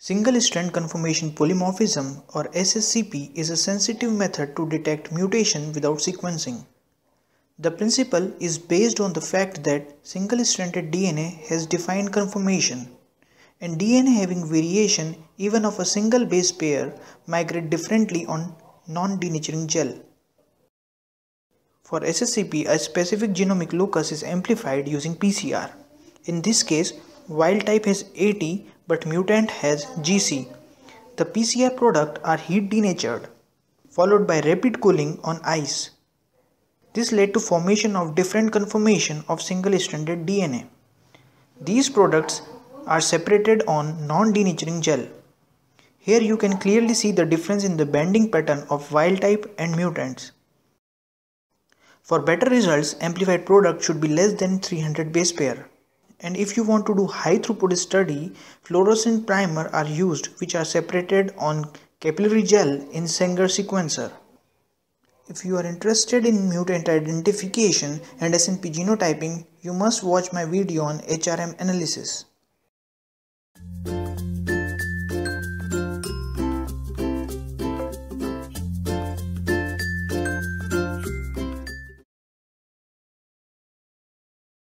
Single strand conformation polymorphism or SSCP is a sensitive method to detect mutation without sequencing. The principle is based on the fact that single stranded DNA has defined conformation and DNA having variation even of a single base pair migrate differently on non-denaturing gel. For SSCP, a specific genomic locus is amplified using PCR. In this case, wild type has AT but mutant has GC. The PCR product are heat denatured, followed by rapid cooling on ice. This led to formation of different conformation of single-stranded DNA. These products are separated on non-denaturing gel. Here you can clearly see the difference in the bending pattern of wild type and mutants. For better results, amplified product should be less than 300 base pair. And if you want to do high throughput study, fluorescent primer are used which are separated on capillary gel in Sanger sequencer. If you are interested in mutant identification and SNP genotyping, you must watch my video on HRM analysis.